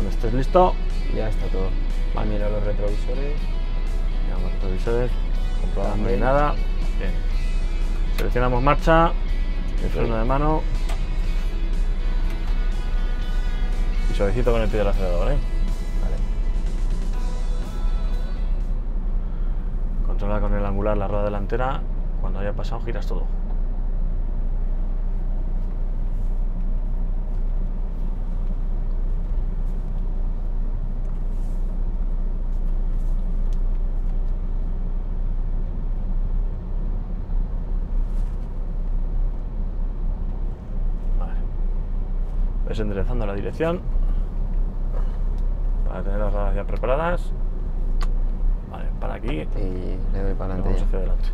Cuando estés listo, Ya está todo. Vale. Mira los retrovisores. miramos los retrovisores, comprobamos no nada. Bien. Seleccionamos marcha, el freno de mano. Y suavecito con el pie del acelerador, ¿eh? Vale. Controla con el angular la rueda delantera. Cuando haya pasado, giras todo. Vale. Ves enderezando la dirección. Para tener las ruedas ya preparadas. Vale, para aquí. Y le doy para Vamos adelante. hacia adelante.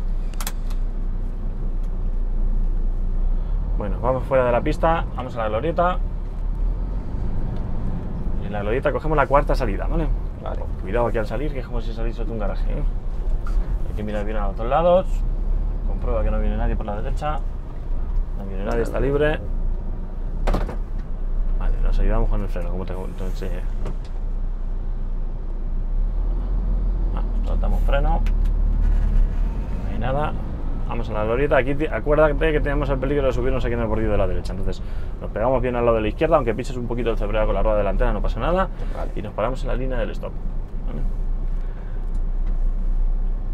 Bueno, vamos fuera de la pista, vamos a la glorieta. Y en la glorieta cogemos la cuarta salida, ¿vale? Vale. Cuidado aquí al salir, que es como si salís de un garaje. ¿eh? Hay que mirar bien a los dos lados. Comprueba que no viene nadie por la derecha. No viene nadie, está libre. Nos ayudamos con el freno, como te, te enseñé. Vamos, soltamos freno. No hay nada. Vamos a la glorieta. Aquí acuérdate que tenemos el peligro de subirnos aquí en el bordillo de la derecha. Entonces nos pegamos bien al lado de la izquierda, aunque pises un poquito el cebrero con la rueda delantera, no pasa nada. Vale. Y nos paramos en la línea del stop. ¿vale?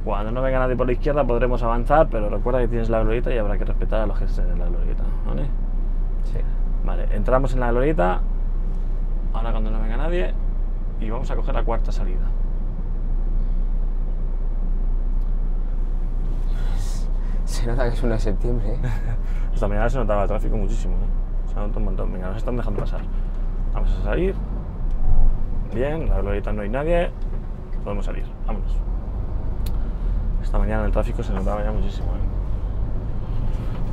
Cuando no venga nadie por la izquierda podremos avanzar, pero recuerda que tienes la glorieta y habrá que respetar a los que estén en la glorieta. ¿vale? Sí. Vale, entramos en la glorieta. Ahora cuando no venga nadie. Y vamos a coger la cuarta salida. Se nota que es 1 de septiembre, ¿eh? Esta mañana se notaba el tráfico muchísimo, ¿eh? Se nota un montón. Venga, nos están dejando pasar. Vamos a salir. Bien, la glorieta no hay nadie. Podemos salir. Vámonos. Esta mañana el tráfico se notaba ya muchísimo, ¿eh?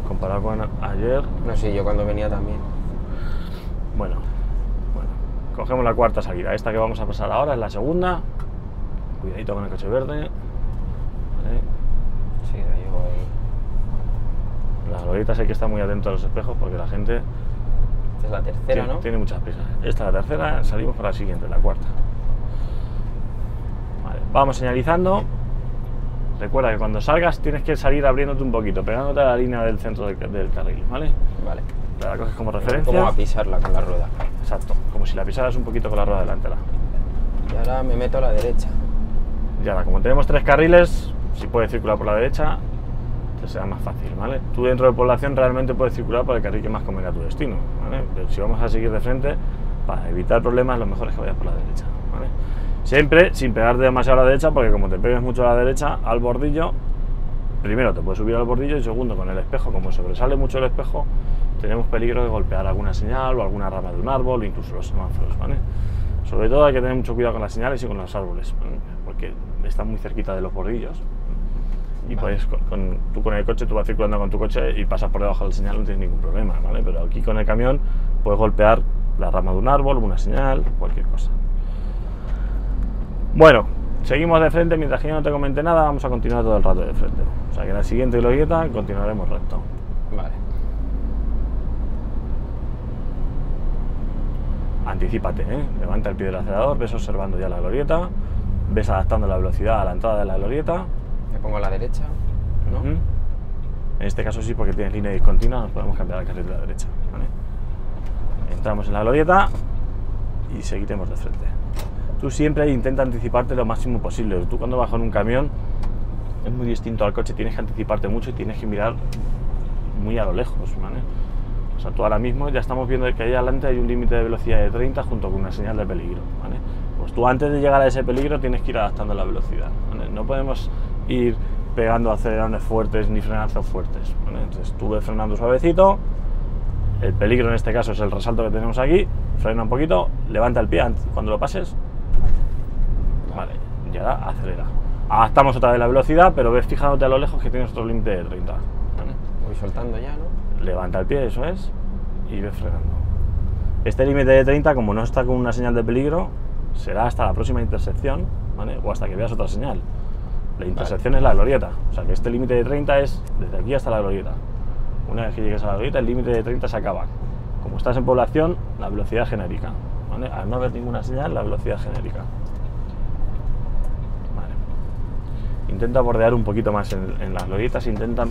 Comparado con ayer, No sé, yo cuando venía también. Bueno, bueno, cogemos la cuarta salida. Esta que vamos a pasar ahora es la segunda. Cuidadito con el coche verde. Vale. Sí, lo llevo ahí. Las glorietas hay que estar muy atento a los espejos porque la gente Esta es la tercera, tiene, ¿no? tiene muchas prisas. Esta es la tercera, salimos para la siguiente, la cuarta. Vale, vamos señalizando. Recuerda que cuando salgas tienes que salir abriéndote un poquito, pegándote a la línea del centro del, del carril, ¿vale? Vale. La coges como referencia. Como a pisarla con la rueda. Exacto, como si la pisaras un poquito con la rueda delantera. Y ahora me meto a la derecha. Y ahora, como tenemos tres carriles, si puedes circular por la derecha, te será más fácil, ¿vale? Tú dentro de población realmente puedes circular por el carril que más convenga a tu destino, ¿vale? Pero si vamos a seguir de frente, para evitar problemas, lo mejor es que vayas por la derecha, ¿vale? Siempre sin pegarte demasiado a la derecha, porque como te pegues mucho a la derecha, al bordillo, primero te puedes subir al bordillo y segundo, con el espejo, como sobresale mucho el espejo, tenemos peligro de golpear alguna señal o alguna rama de un árbol o incluso los semáforos, ¿vale? Sobre todo hay que tener mucho cuidado con las señales y con los árboles, ¿vale? porque están muy cerquita de los bordillos. Y Vale. puedes, con, con- tú con el coche, tú vas circulando con tu coche y pasas por debajo del señal, no tienes ningún problema, ¿vale? Pero aquí con el camión puedes golpear la rama de un árbol, una señal, cualquier cosa. Bueno, seguimos de frente, mientras que yo no te comente nada, vamos a continuar todo el rato de frente. O sea que en la siguiente glorieta continuaremos recto. Vale. Anticípate, ¿eh? levanta el pie del acelerador, ves observando ya la glorieta, ves adaptando la velocidad a la entrada de la glorieta. Me pongo a la derecha. ¿no? Ujú. En este caso sí, porque tienes línea discontinua, nos podemos cambiar al carril de la derecha. ¿vale? Entramos en la glorieta y seguiremos de frente. Tú siempre intenta anticiparte lo máximo posible. Tú cuando vas en un camión es muy distinto al coche, tienes que anticiparte mucho y tienes que mirar muy a lo lejos. ¿vale? O sea, tú ahora mismo ya estamos viendo que ahí adelante hay un límite de velocidad de 30 junto con una señal de peligro. ¿vale? Pues tú antes de llegar a ese peligro tienes que ir adaptando la velocidad. ¿vale? No podemos ir pegando acelerones fuertes ni frenazos fuertes. ¿vale? Entonces tú ves frenando suavecito. El peligro en este caso es el resalto que tenemos aquí. Frena un poquito, levanta el pie cuando lo pases. Vale, y ahora acelera. Adaptamos otra vez la velocidad, pero ves fijándote a lo lejos que tienes otro límite de 30. ¿vale? Voy soltando ya, ¿no? levanta el pie, eso es, y ves frenando. Este límite de 30, como no está con una señal de peligro, será hasta la próxima intersección, ¿vale? O hasta que veas otra señal. La intersección es la glorieta, o sea que este límite de 30 es desde aquí hasta la glorieta. Una vez que llegues a la glorieta, el límite de 30 se acaba. Como estás en población, la velocidad genérica. ¿vale? ¿vale? Al no haber ninguna señal, la velocidad genérica. Vale. Intenta bordear un poquito más en, en las glorietas, intenta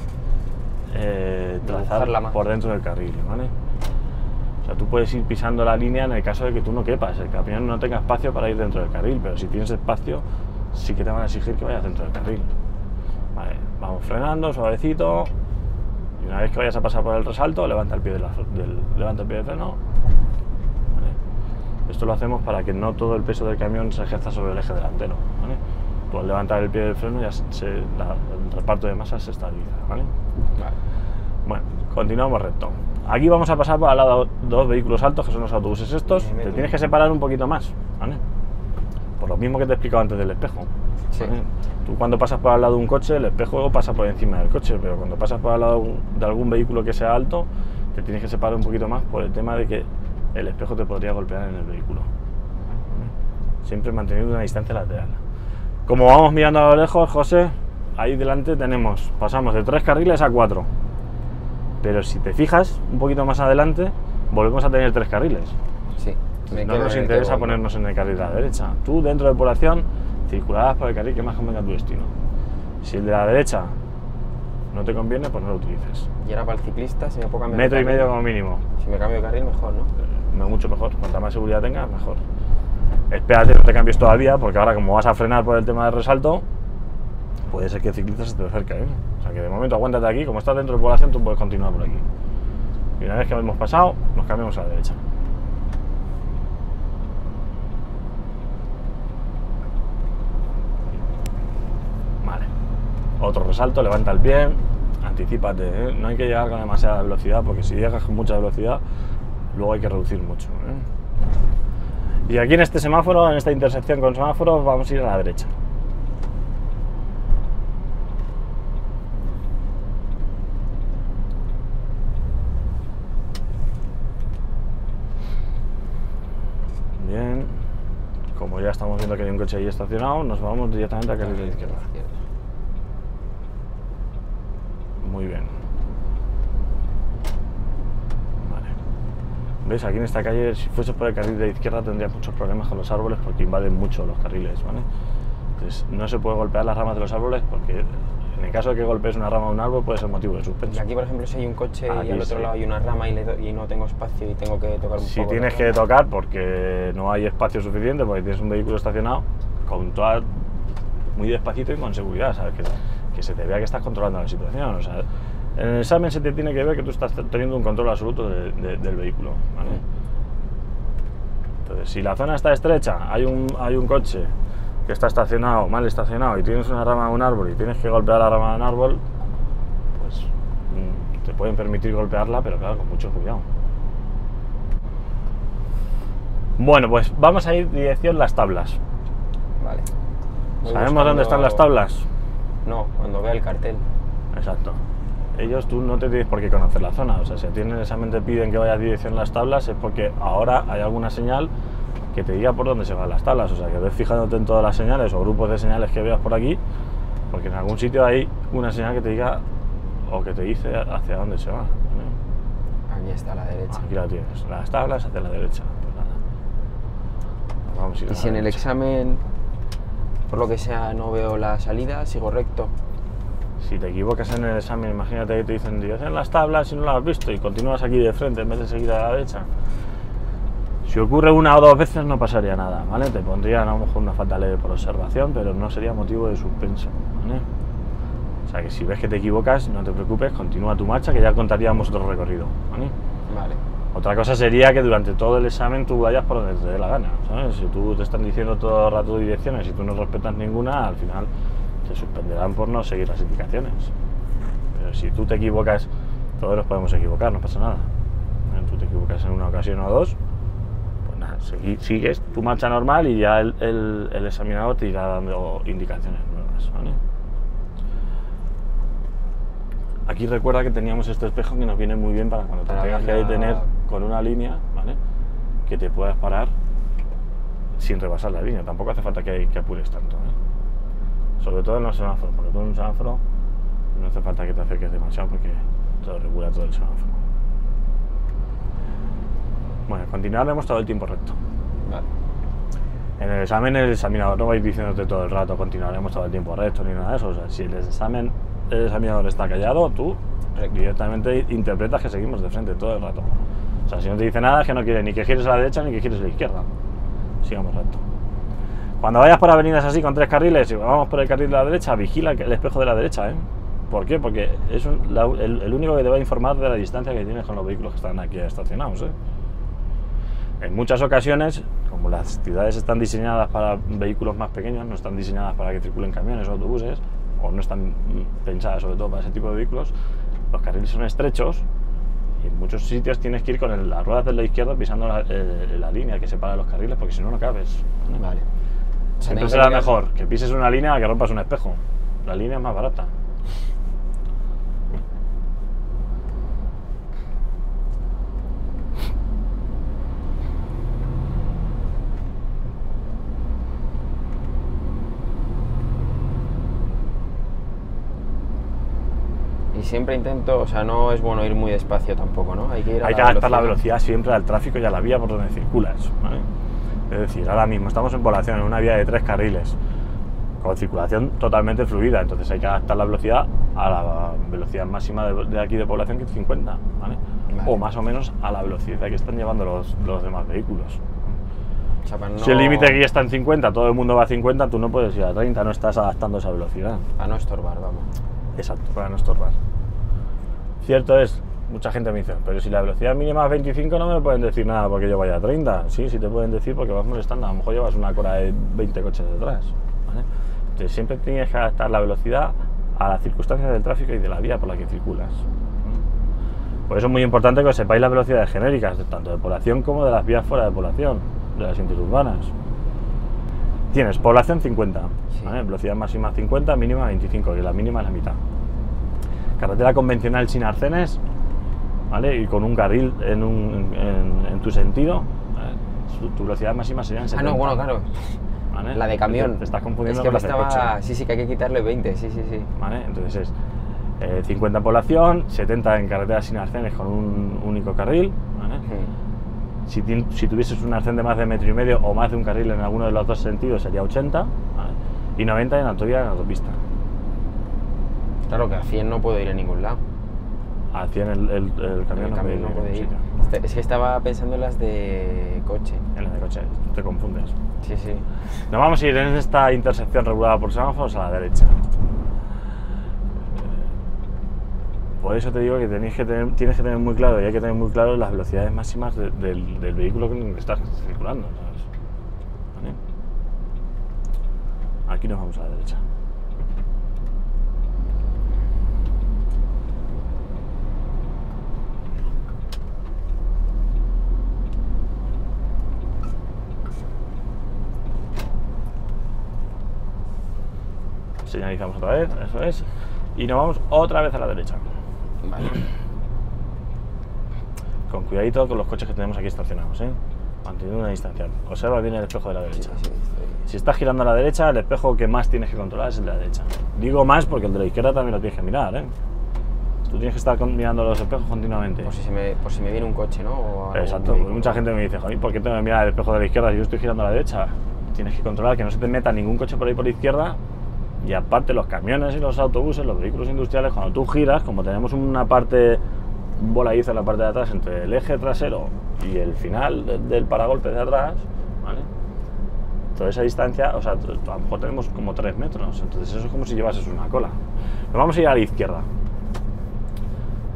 eh, trazar por dentro del carril, ¿vale? O sea, tú puedes ir pisando la línea en el caso de que tú no quepas, el camión no tenga espacio para ir dentro del carril, pero si tienes espacio, sí que te van a exigir que vayas dentro del carril. Vale, vamos frenando suavecito. Y una vez que vayas a pasar por el resalto, levanta el pie, de la- del, levanta el pie de freno. Vale. Esto lo hacemos para que no todo el peso del camión se ejerza sobre el eje delantero. ¿vale? Tú al levantar el pie del freno ya se- la- el reparto de masa se estabiliza. ¿vale? Vale. Bueno, continuamos recto. Aquí vamos a pasar por al lado dos vehículos altos, que son los autobuses estos. Me Te tienes que separar un poquito más, ¿vale? Por lo mismo que te he explicado antes del espejo. Sí. ¿vale? Tú cuando pasas por al lado de un coche, el espejo pasa por encima del coche, pero cuando pasas por al lado de algún vehículo que sea alto, te tienes que separar un poquito más por el tema de que el espejo te podría golpear en el vehículo. Siempre manteniendo una distancia lateral. Como vamos mirando a lo lejos, José, ahí delante tenemos, pasamos de tres carriles a cuatro. Pero si te fijas un poquito más adelante, volvemos a tener tres carriles. Sí. me no nos interesa ponernos en el carril de la derecha. Tú, dentro de población, circularás por el carril que más convenga a tu destino. Si el de la derecha no te conviene, pues no lo utilices. Y ahora para el ciclista, si me puedo cambiar de Metro y carril, medio como mínimo. Si me cambio de carril, mejor, ¿no? Eh, Mucho mejor. Cuanta más seguridad tengas, mejor. Espérate, no te cambies todavía, porque ahora como vas a frenar por el tema del resalto, puede ser que el ciclista se te acerque. ¿eh? O sea que de momento aguántate aquí, como estás dentro de población, tú puedes continuar por aquí. Y una vez que hemos pasado, nos cambiamos a la derecha. Vale. Otro resalto, levanta el pie, anticipate. ¿eh? No hay que llegar con demasiada velocidad, porque si llegas con mucha velocidad, luego hay que reducir mucho. ¿eh? Y aquí en este semáforo, en esta intersección con semáforos, vamos a ir a la derecha. Bien. Como ya estamos viendo que hay un coche ahí estacionado, nos vamos directamente a carril de la izquierda. Muy bien. Vale. ¿Ves? Aquí en esta calle, si fuese por el carril de la izquierda, tendrías muchos problemas con los árboles porque invaden mucho los carriles, ¿vale? Entonces, no se puede golpear las ramas de los árboles porque en el caso de que golpees una rama de un árbol puede ser motivo de Y suspenso. aquí, por ejemplo, si hay un coche Aquí y al otro sí. lado hay una rama y, le y no tengo espacio y tengo que tocar un Si poco. tienes que tocar porque no hay espacio suficiente, porque tienes un vehículo estacionado, con toda, muy despacito y con seguridad, ¿sabes? Que, que se te vea que estás controlando la situación. O sea, en el examen se te tiene que ver que tú estás teniendo un control absoluto de- de- del vehículo. ¿vale? Entonces, si la zona está estrecha, hay un, hay un coche que está estacionado, mal estacionado, y tienes una rama de un árbol y tienes que golpear la rama de un árbol, pues mm, te pueden permitir golpearla, pero claro, con mucho cuidado. Bueno, pues vamos a ir dirección las tablas. Vale. Voy ¿Sabemos dónde están las tablas? No, cuando vea el cartel. Exacto. Ellos tú no te tienes por qué conocer la zona. O sea, si a ti en el examen te piden que vayas dirección las tablas es porque ahora hay alguna señal que te diga por dónde se van las tablas. O sea, que ves fijándote en todas las señales o grupos de señales que veas por aquí, porque en algún sitio hay una señal que te diga o que te dice hacia dónde se va. Aquí está a la derecha. Aquí la tienes. Las tablas hacia la derecha. Pues nada. Vamos a ir a Y si en el examen, por lo que sea, no veo la salida, sigo recto. Si te equivocas en el examen, imagínate que te dicen dirección las tablas y no las has visto y continúas aquí de frente en vez de seguir a la derecha. Si ocurre una o dos veces no pasaría nada, ¿vale? Te pondrían a lo mejor una falta leve por observación, pero no sería motivo de suspenso, ¿vale? O sea que si ves que te equivocas, no te preocupes, continúa tu marcha que ya contaríamos otro recorrido, ¿vale? Vale. Otra cosa sería que durante todo el examen tú vayas por donde te dé la gana, ¿sabes? Si tú te están diciendo todo el rato direcciones y tú no respetas ninguna, al final te suspenderán por no seguir las indicaciones. Pero si tú te equivocas, todos nos podemos equivocar, no pasa nada. ¿Eh? Tú te equivocas en una ocasión o dos, pues nada, sigues tu marcha normal y ya el, el- el examinador te irá dando indicaciones nuevas, ¿vale? Aquí recuerda que teníamos este espejo que nos viene muy bien para cuando te Para tengas que detener con una línea, ¿vale? Que te puedas parar sin rebasar la línea. Tampoco hace falta que, que apures tanto, ¿eh? Sobre todo en los semáforos, porque tú en un semáforo no hace falta que te acerques demasiado porque te lo regula todo el semáforo. Bueno, continuar hemos todo el tiempo recto. Vale. En el examen, el examinador no va a ir diciéndote todo el rato, continuaremos todo el tiempo recto ni nada de eso. O sea, si el examen, el examinador está callado, tú directamente interpretas que seguimos de frente todo el rato. O sea, si no te dice nada, es que no quiere ni que gires a la derecha ni que gires a la izquierda. Sigamos recto. Cuando vayas por avenidas así con tres carriles y vamos por el carril de la derecha, vigila el espejo de la derecha, ¿eh? ¿Por qué? Porque es un- la- el, el único que te va a informar de la distancia que tienes con los vehículos que están aquí estacionados, ¿eh? En muchas ocasiones, como las ciudades están diseñadas para vehículos más pequeños, no están diseñadas para que circulen camiones o autobuses, o no están pensadas sobre todo para ese tipo de vehículos, los carriles son estrechos y en muchos sitios tienes que ir con el- las ruedas de la izquierda pisando la, eh, la línea que separa los carriles, porque si no, no cabes. ¿vale? Siempre que será mejor que pises una línea a que rompas un espejo. La línea es más barata. Y siempre intento, o sea, no es bueno ir muy despacio tampoco, ¿no? Hay que ir a Hay que la adaptar la velocidad siempre al tráfico y a la vía por donde circulas. ¿vale? Es decir, ahora mismo estamos en población, en una vía de tres carriles, con circulación totalmente fluida, entonces hay que adaptar la velocidad a la velocidad máxima de, de aquí de población, que es 50, ¿vale? Vale. O más o menos a la velocidad que están llevando los, los demás vehículos. O sea, para no, Si el límite aquí está en 50, todo el mundo va a 50, tú no puedes ir a 30, no estás adaptando esa velocidad. Para no estorbar, vamos. Exacto, para no estorbar. Cierto es, mucha gente me dice, pero si la velocidad mínima es 25 no me pueden decir nada porque yo vaya a 30. Sí, sí te pueden decir porque vas molestando, a lo mejor llevas una cora de 20 coches detrás. ¿vale? Entonces siempre tienes que adaptar la velocidad a las circunstancias del tráfico y de la vía por la que circulas. Por eso es muy importante que sepáis las velocidades genéricas, tanto de población como de las vías fuera de población, de las interurbanas. Tienes población 50, Sí. ¿vale? velocidad máxima 50, mínima 25, que la mínima es la mitad. Carretera convencional sin arcenes, ¿vale? Y con un carril en, un- en- en tu sentido, ¿vale? Tu velocidad máxima serían Ah, 70. no, bueno, claro. ¿vale? La de camión. Te, te estás confundiendo es que con de estaba... coche. Sí, sí, que hay que quitarle 20, sí, sí, sí. ¿vale? Entonces es eh, 50 en población, 70 en carreteras sin arcenes con un único carril, ¿vale? Mm. Si, si tuvieses un arcén de más de metro y medio o más de un carril en alguno de los dos sentidos sería 80, ¿vale? Y 90 en autovía en autopista. Claro que a 100 no puedo ir a ningún lado. A 100 el, el, el camión el no puede no puede ir. Es que estaba pensando en las de coche. En la de coche, te confundes. Sí, sí. Nos vamos a ir en esta intersección regulada por semáforos a la derecha. Por eso te digo que, tenéis que tener, tienes que tener muy claro y hay que tener muy claro las velocidades máximas de- del, del vehículo el que estás circulando. ¿sabes? ¿Vale? Aquí nos vamos a la derecha. Señalizamos otra vez, eso es. Y nos vamos otra vez a la derecha. Vale. Con cuidadito con los coches que tenemos aquí estacionados, ¿eh? Manteniendo una distancia. Observa bien el espejo de la Sí, derecha. sí, estoy- Si estás girando a la derecha, el espejo que más tienes que controlar es el de la derecha. Digo más porque el de la izquierda también lo tienes que mirar, ¿eh? Tú tienes que estar mirando los espejos continuamente. Por si, se me, por si me viene un coche, ¿no? O Exacto, mucha gente me dice, Joder, ¿por qué tengo que mirar el espejo de la izquierda si yo estoy girando a la derecha? Tienes que controlar que no se te meta ningún coche por ahí por la izquierda y aparte los camiones y los autobuses, los vehículos industriales, cuando tú giras, como tenemos una parte, un voladizo en la parte de atrás entre el eje trasero y el final de- del paragolpe de atrás, ¿vale? Toda esa distancia, o sea, a lo mejor tenemos como 3 metros, entonces eso es como si llevases una cola. Nos vamos a ir a la izquierda.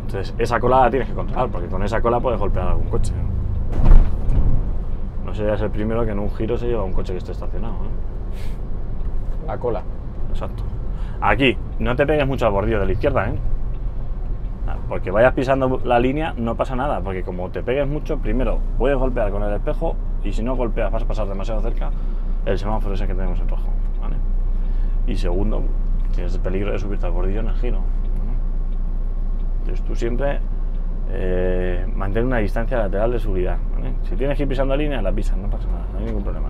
Entonces, esa cola la tienes que controlar, porque con esa cola puedes golpear algún coche. No serías el primero que en un giro se lleva un coche que esté estacionado. ¿eh? La cola. Exacto. Aquí, no te pegues mucho al bordillo de la izquierda, ¿eh? Ah, Porque vayas pisando la línea, no pasa nada, porque como te pegues mucho, primero puedes golpear con el espejo y si no golpeas vas a pasar demasiado cerca el semáforo ese que tenemos en rojo, ¿vale? Y segundo, tienes el peligro de subirte al bordillo en el giro. Entonces tú siempre eh, una distancia lateral de seguridad. Si tienes que ir pisando línea, la pisas, no pasa nada, no hay ningún problema.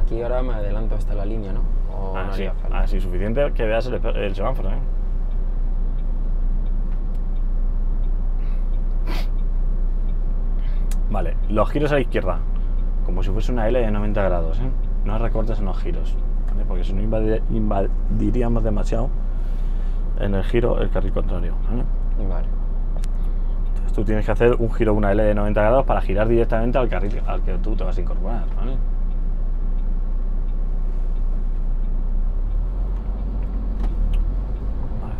Aquí ahora me adelanto hasta la línea, ¿no? O Ah, no sí, ah, sí, suficiente que veas el, el semáforo, ¿eh? Vale, los giros a la izquierda. como si fuese una L de 90 grados, ¿eh? no recortes en los giros, ¿vale? porque si no invadi- invadiríamos demasiado en el giro el carril contrario. ¿vale? Vale. Entonces tú tienes que hacer un giro, una L de 90 grados para girar directamente al carril al que tú te vas a incorporar. ¿vale? Vale,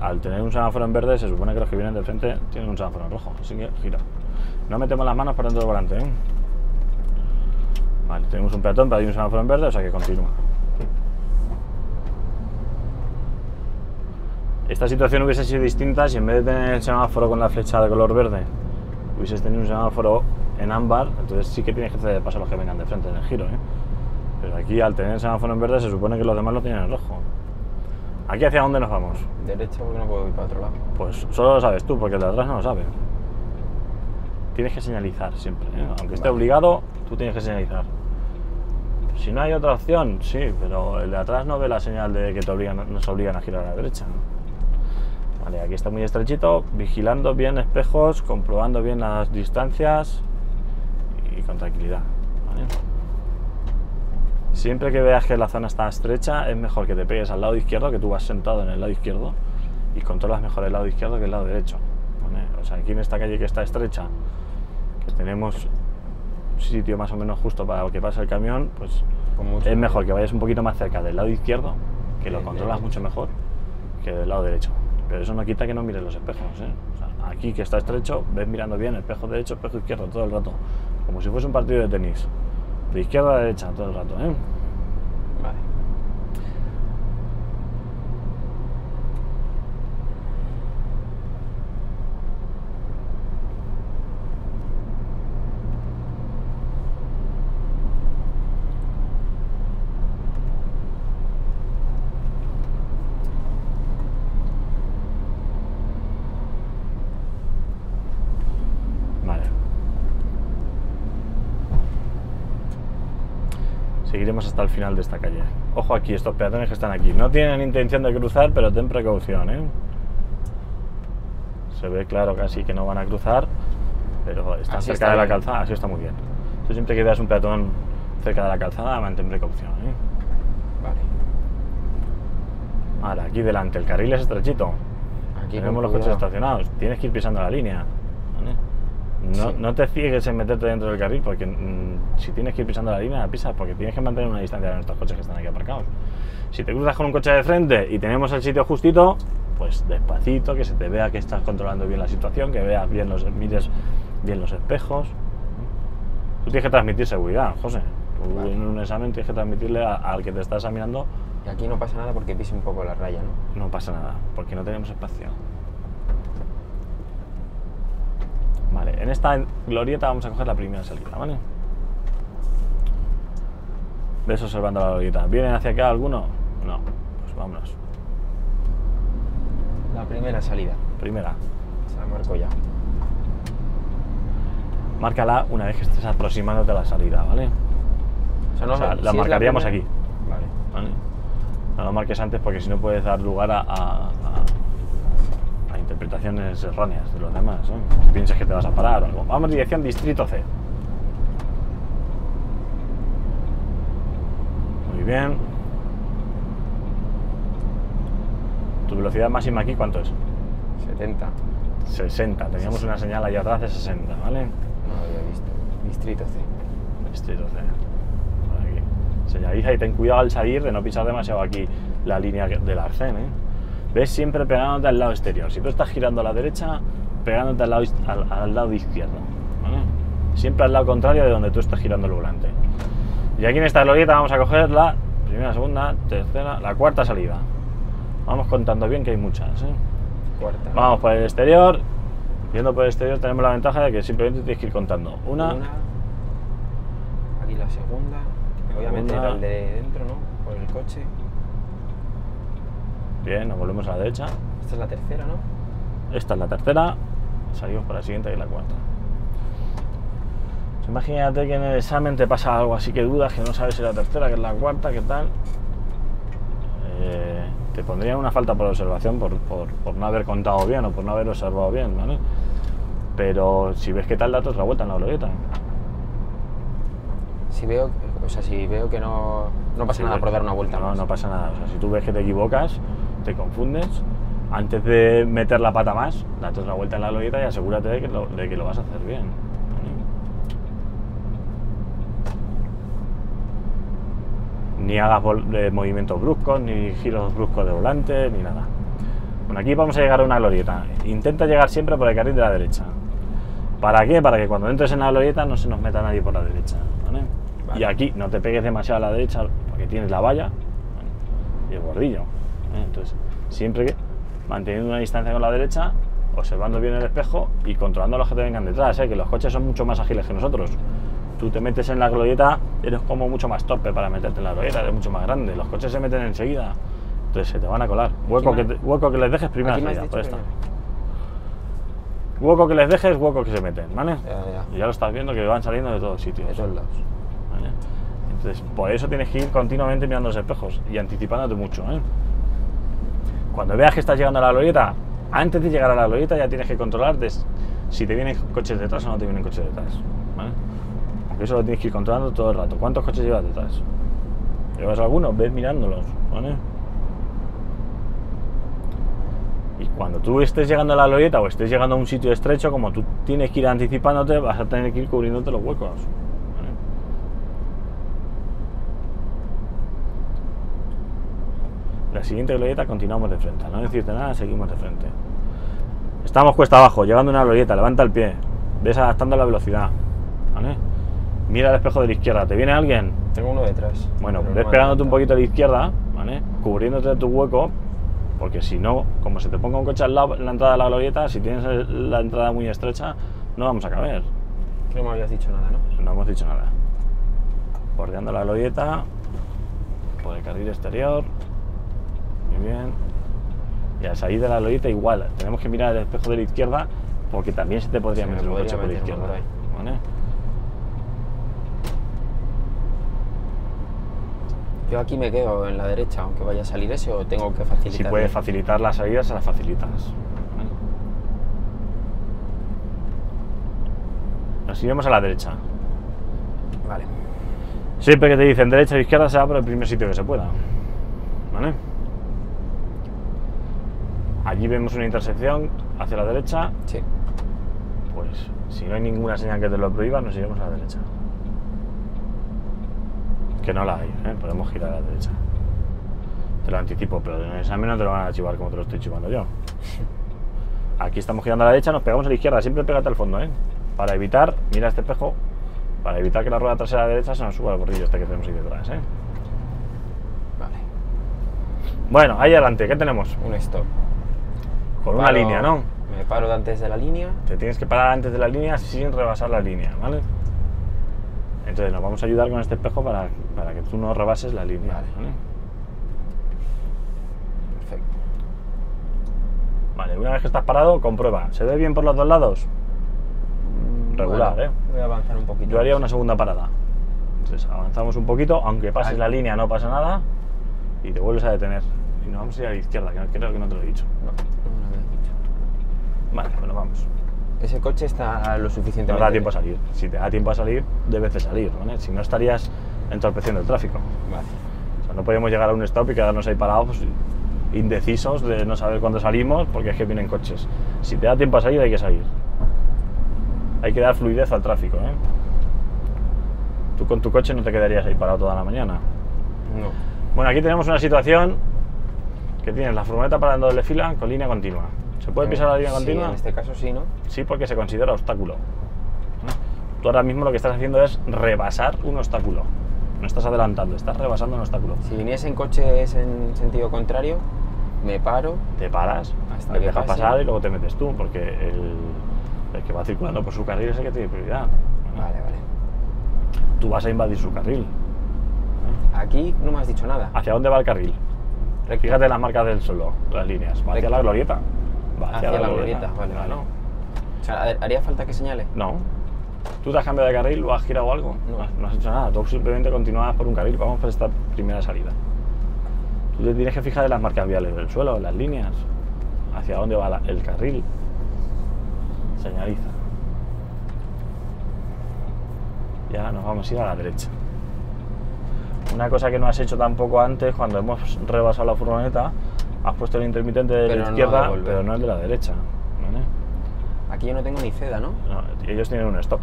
Al, tener un semáforo en verde, se supone que los que vienen de frente tienen un semáforo en rojo, así que gira. No metemos las manos para dentro del volante. ¿eh? Vale, tenemos un peatón, pero hay un semáforo en verde, o sea que continúa. Esta situación hubiese sido distinta si en vez de tener el semáforo con la flecha de color verde, hubieses tenido un semáforo en ámbar, entonces sí que tienes que ceder paso a los que vengan de frente en el giro. ¿eh? Pero aquí, al tener el semáforo en verde, se supone que los demás lo tienen en rojo. ¿Aquí hacia dónde nos vamos? Derecha porque no puedo ir para otro lado. Pues solo lo sabes tú, porque el de atrás no lo sabe. Tienes que señalizar siempre, ¿eh? aunque esté Vale. obligado, tú tienes que señalizar. Si no hay otra opción, sí, pero el de atrás no ve la señal de que te obligan, nos obligan a girar a la derecha. Vale, aquí está muy estrechito, vigilando bien espejos, comprobando bien las distancias y con tranquilidad. ¿vale? Siempre que veas que la zona está estrecha, es mejor que te pegues al lado izquierdo, que tú vas sentado en el lado izquierdo y controlas mejor el lado izquierdo que el lado derecho. ¿vale? O sea, aquí en esta calle que está estrecha, que tenemos sitio más o menos justo para que pase el camión, pues es mejor que vayas un poquito más cerca del lado izquierdo, que lo controlas mucho mejor que del lado derecho. Pero eso no quita que no mires los espejos. ¿eh? O sea, aquí que está estrecho, ves mirando bien, espejo derecho, espejo izquierdo todo el rato. Como si fuese un partido de tenis. De izquierda a derecha todo el rato. ¿eh? Vale. Vale. Seguiremos hasta el final de esta calle. Ojo aquí, estos peatones que están aquí. No tienen intención de cruzar, pero ten precaución, ¿eh? Se ve claro casi que no van a cruzar, pero están Así cerca está de la calzada, así está muy bien. Tú siempre que veas un peatón cerca de la calzada, mantén precaución, ¿eh? Vale. Ahora, aquí delante, el carril es estrechito. Aquí Tenemos los coches estacionados. Tienes que ir pisando la línea. No, Sí. no te ciegues en meterte dentro del carril porque mm, si tienes que ir pisando la línea, la pisas porque tienes que mantener una distancia de nuestros coches que están aquí aparcados. Si te cruzas con un coche de frente y tenemos el sitio justito, pues despacito, que se te vea que estás controlando bien la situación, que veas bien los, mires bien los espejos. Tú tienes que transmitir seguridad, José. Tú Vale. en un examen tienes que transmitirle a- al que te está examinando Y aquí no pasa nada porque pise un poco la raya, ¿no? no pasa nada, porque no tenemos espacio. Vale, en esta glorieta vamos a coger la primera salida, ¿vale? Ves observando la glorieta. ¿Vienen hacia acá alguno? No. Pues vámonos. La primera salida. Primera. Se la marco ya. Márcala una vez que estés aproximándote a la salida, ¿vale? O sea, no, O sea, si la marcaríamos primera- aquí. Vale. ¿vale? No lo marques antes porque si no puedes dar lugar a, a- a- a interpretaciones erróneas de los demás. ¿no? Que pienses que te vas a parar o algo. Vamos dirección Distrito C. Muy bien. ¿Tu velocidad máxima aquí cuánto es? 70. 60. Teníamos una señal ahí atrás de 60, ¿vale? No lo había visto. Distrito C. Distrito C. Por aquí. Señaliza y ten cuidado al salir de no pisar demasiado aquí la línea del arcén, ¿eh? Ves siempre pegándote al lado exterior. Si tú estás girando a la derecha, pegándote al lado, al, al lado izquierdo. ¿vale? Siempre al lado contrario de donde tú estás girando el volante. Y aquí en esta glorieta vamos a coger la primera, segunda, tercera, la cuarta salida. Vamos contando bien que hay muchas. ¿eh? Cuarta. Vamos por el exterior. Viendo por el exterior tenemos la ventaja de que simplemente tienes que ir contando. Una, Aquí la segunda. Me voy a meter Segunda. al de dentro, ¿no? Por el coche. Bien, nos volvemos a la derecha. Esta es la tercera, ¿no? Esta es la tercera. Salimos por la siguiente y la cuarta. Pues imagínate que en el examen te pasa algo así que dudas, que no sabes si es la tercera, que es la cuarta, qué tal. Eh, te pondrían una falta por observación por, por- por no haber contado bien o por no haber observado bien, ¿vale? Pero si ves que tal dato, otra vuelta en la glorieta. si veo, o sea, si veo que no, no pasa Sí, nada por dar una vuelta No, más. no pasa nada. O sea, si tú ves que te equivocas, te confundes, antes de meter la pata más, date otra vuelta en la glorieta y asegúrate de que lo, de que lo vas a hacer bien. Ni hagas eh, movimientos bruscos, ni giros bruscos de volante, ni nada. Bueno, aquí vamos a llegar a una glorieta. Intenta llegar siempre por el carril de la derecha. ¿Para qué? Para que cuando entres en la glorieta no se nos meta nadie por la derecha. ¿vale? Vale. Y aquí no te pegues demasiado a la derecha porque tienes la valla y el bordillo. ¿Eh? Entonces, siempre que manteniendo una distancia con la derecha, observando bien el espejo y controlando a los que te vengan detrás, ¿eh? que los coches son mucho más ágiles que nosotros. Tú te metes en la glorieta, eres como mucho más torpe para meterte en la glorieta, eres mucho más grande. Los coches se meten enseguida, entonces se te van a colar. Hueco, que, te- hueco que les dejes primera salida, por esta. Hueco que les dejes, hueco que se meten, ¿vale? Ya, ya. Y ya lo estás viendo que van saliendo de todos sitios. De todos lados. ¿vale? Entonces, por eso tienes que ir continuamente mirando los espejos y anticipándote mucho. ¿eh? Cuando veas que estás llegando a la glorieta, antes de llegar a la glorieta ya tienes que controlar si te vienen coches detrás o no te vienen coches detrás. eso lo tienes que ir controlando todo el rato. ¿Cuántos coches llevas detrás? ¿Llevas algunos? Ves mirándolos. ¿vale? Y cuando tú estés llegando a la glorieta o estés llegando a un sitio estrecho, como tú tienes que ir anticipándote, vas a tener que ir cubriéndote los huecos. ¿vale? La siguiente glorieta continuamos de frente. No decirte nada, seguimos de frente. Estamos cuesta abajo, llegando a una glorieta, levanta el pie. Ves adaptando la velocidad. ¿vale? Mira el espejo de la izquierda. ¿Te viene alguien? Tengo uno detrás. Bueno, me pegándote un poquito a la izquierda, ¿vale? Cubriéndote de tu hueco, porque si no, como se te ponga un coche al lado en la entrada de la glorieta, si tienes la entrada muy estrecha, no vamos a caber. Que no me habías dicho nada, ¿no? No hemos dicho nada. Bordeando la glorieta, por el carril exterior. Muy bien. Y al salir de la glorieta igual, tenemos que mirar el espejo de la izquierda porque también se te podría meter un coche por la izquierda. por ¿vale? Yo aquí me quedo en la derecha, aunque vaya a salir ese, o tengo que facilitar. Si puedes facilitar las salidas, se las facilitas. ¿vale? Nos iremos a la derecha. Vale. Siempre que te dicen derecha o izquierda, se va por el primer sitio que se pueda. ¿Vale? Allí vemos una intersección hacia la derecha. Sí. Pues si no hay ninguna señal que te lo prohíba, nos iremos a la derecha. Que no la hay, ¿eh? podemos girar a la derecha. Te lo anticipo, pero en el examen no te lo van a chivar como te lo estoy chivando yo. Aquí estamos girando a la derecha, nos pegamos a la izquierda, siempre pégate al fondo, ¿eh? Para evitar, mira este espejo, para evitar que la rueda trasera derecha se nos suba el gorrillo este que tenemos ahí detrás, ¿eh? Vale. Bueno, ahí adelante, ¿qué tenemos? Un stop. Con una Paro- línea, ¿no? Me paro antes de la línea. Te tienes que parar antes de la línea sin rebasar la línea, ¿vale? Entonces nos vamos a ayudar con este espejo para, para que tú no rebases la línea. Vale. ¿vale? Perfecto. Vale, una vez que estás parado, comprueba. ¿Se ve bien por los dos lados? Regular, Bueno, ¿eh? Voy a avanzar un poquito. Yo haría una segunda parada. Entonces avanzamos un poquito, aunque pases Ahí. la línea no pasa nada, y te vuelves a detener. Y nos vamos a ir a la izquierda, que creo que no te lo he dicho. No, no me lo habías dicho. Vale, bueno, vamos. Ese coche está lo suficientemente. Nos da tiempo a salir. Si te da tiempo a salir, debes de salir, ¿vale? Si no estarías entorpeciendo el tráfico. Vale. O sea, no podemos llegar a un stop y quedarnos ahí parados, indecisos de no saber cuándo salimos, porque es que vienen coches. Si te da tiempo a salir, hay que salir. Hay que dar fluidez al tráfico, ¿eh? Tú con tu coche no te quedarías ahí parado toda la mañana. No. Bueno, aquí tenemos una situación que tienes la furgoneta parando doble fila con línea continua. ¿Se puede pisar la línea Sí, continua? en este caso sí, ¿no? Sí, porque se considera obstáculo. Tú ahora mismo lo que estás haciendo es rebasar un obstáculo. No estás adelantando, estás rebasando un obstáculo. Si viniesen coches en sentido contrario, me paro. te paras, Hasta que dejas pase. pasar y luego te metes tú, porque el, el que va circulando por su carril es el que tiene prioridad. Vale, vale. Tú vas a invadir su carril. Aquí no me has dicho nada. ¿Hacia dónde va el carril? Recto. Fíjate las marcas del suelo, las líneas. ¿Va hacia Recto. la glorieta? Va Hacia la glorieta, vale, vale. Claro. O sea, ¿haría falta que señale? No. ¿Tú te has cambiado de carril o has girado algo? No. has- no has hecho nada. Tú simplemente continuabas por un carril. Vamos por esta primera salida. Tú te tienes que fijar en las marcas viales del suelo, en las líneas. Hacia dónde va la- el carril. Señaliza. Ya nos vamos a ir a la derecha. Una cosa que no has hecho tampoco antes, cuando hemos rebasado la furgoneta, has puesto el intermitente de Pero la izquierda, pero no el de la derecha. ¿vale? Aquí yo no tengo ni ceda, ¿no? No, ellos tienen un stop.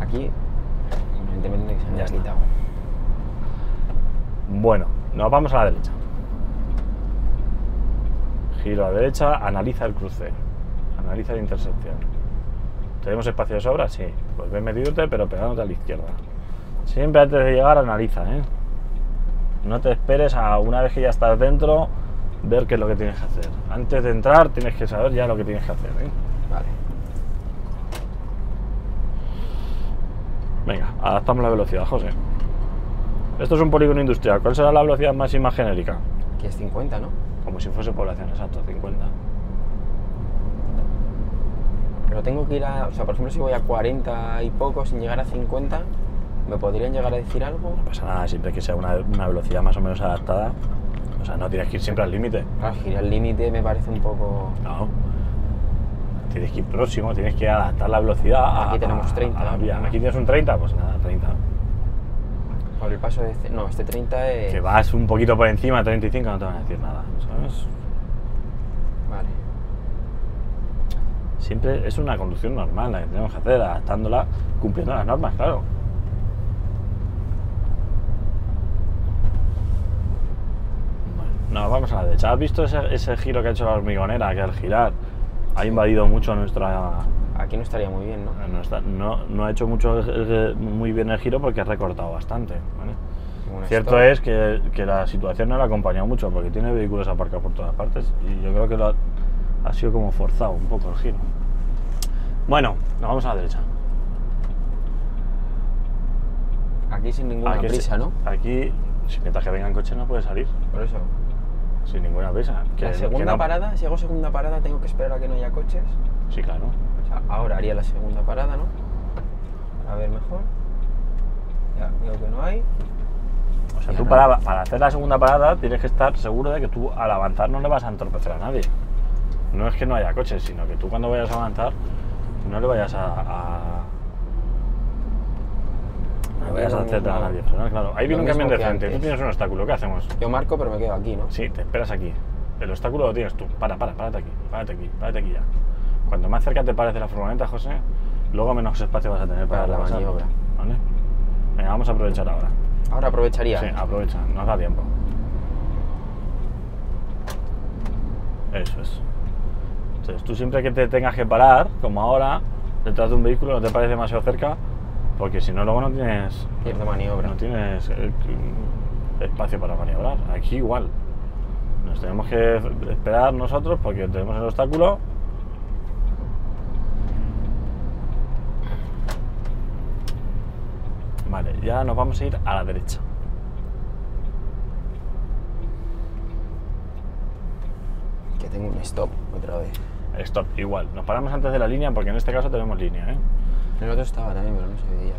Aquí, evidentemente que se me Ya quitado. Bueno, nos vamos a la derecha. Giro a la derecha, analiza el cruce, analiza la intersección. ¿Tenemos espacio de sobra? Sí. Pues ven metiéndote, pero pegándote a la izquierda. Siempre antes de llegar, analiza, ¿eh? No te esperes a una vez que ya estás dentro, ver qué es lo que tienes que hacer. Antes de entrar, tienes que saber ya lo que tienes que hacer, ¿eh? Vale. Venga, adaptamos la velocidad, José. Esto es un polígono industrial. ¿Cuál será la velocidad máxima genérica? Aquí es 50, ¿no? Como si fuese población, exacto, 50. Pero tengo que ir a. O sea, por ejemplo, si voy a 40 y poco sin llegar a 50, ¿me podrían llegar a decir algo? No pasa nada, siempre que sea una, una velocidad más o menos adaptada. O sea, no tienes que ir siempre al límite. Si ir al límite me parece un poco. No. Tienes que ir próximo, tienes que adaptar la velocidad a, Aquí tenemos a- 30, a la ¿no? vía. Aquí tienes un 30, pues nada, 30. Por el paso de. este- No, este 30 es. Que vas un poquito por encima, 35, no te van a decir nada, ¿sabes? Vale. Siempre es una conducción normal la que tenemos que hacer, adaptándola, cumpliendo las normas, claro. No, vamos a la derecha. ¿Has visto ese, ese giro que ha hecho la hormigonera? Que al girar ha invadido mucho nuestra. Aquí no estaría muy bien, ¿no? nuestra- no, no ha hecho mucho el- muy bien el giro porque ha recortado bastante. ¿vale? Cierto es que, que la situación no le ha acompañado mucho porque tiene vehículos aparcados por todas partes y yo creo que lo ha, ha sido como forzado un poco el giro. Bueno, nos vamos a la derecha. Aquí sin ninguna Aquí, prisa, ¿no? Aquí, si mientras que vengan coches no puede salir, Por eso. Sin ninguna prisa. La segunda no- parada, si hago segunda parada, tengo que esperar a que no haya coches. Sí, claro. O sea, ahora haría la segunda parada, ¿no? Para ver mejor. Ya, veo que no hay. O sea, tú para, para hacer la segunda parada tienes que estar seguro de que tú al avanzar no le vas a entorpecer a nadie. No es que no haya coches, sino que tú cuando vayas a avanzar no le vayas a... a- no vayas a hacer a no. nadie. frenar, claro. Ahí viene un camión de frente, tú tienes un obstáculo, ¿qué hacemos? Yo marco, pero me quedo aquí, ¿no? Sí, te esperas aquí. El obstáculo lo tienes tú. Para, para, párate aquí, párate aquí, párate aquí ya. Cuanto más cerca te parece la furgoneta, José, luego menos espacio vas a tener para, Para la maniobra. ¿Vale? Venga, vamos a aprovechar ahora. Ahora aprovecharía. Sí, aprovecha, nos da tiempo. Eso es. Entonces, tú siempre que te tengas que parar, como ahora, detrás de un vehículo, no te pares demasiado cerca, porque si no, luego no tienes, Pierdo maniobra. no tienes eh, espacio para maniobrar. Aquí igual. Nos tenemos que esperar nosotros porque tenemos el obstáculo. Vale, ya nos vamos a ir a la derecha. Que tengo un stop otra vez. Stop, igual. Nos paramos antes de la línea porque en este caso tenemos línea, ¿eh? En el otro estaba también, pero no se veía.